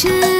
知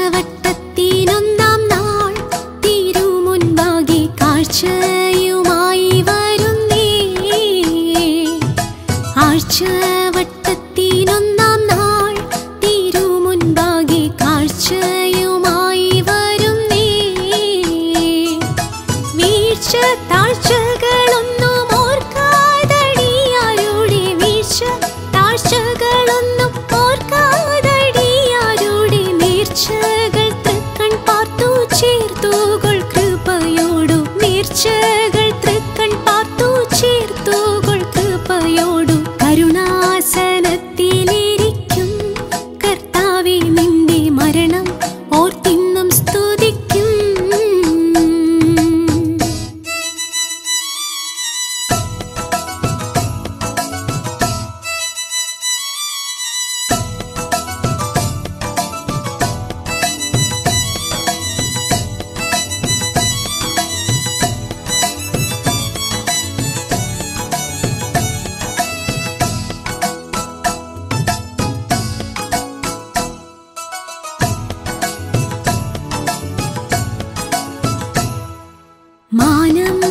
Anam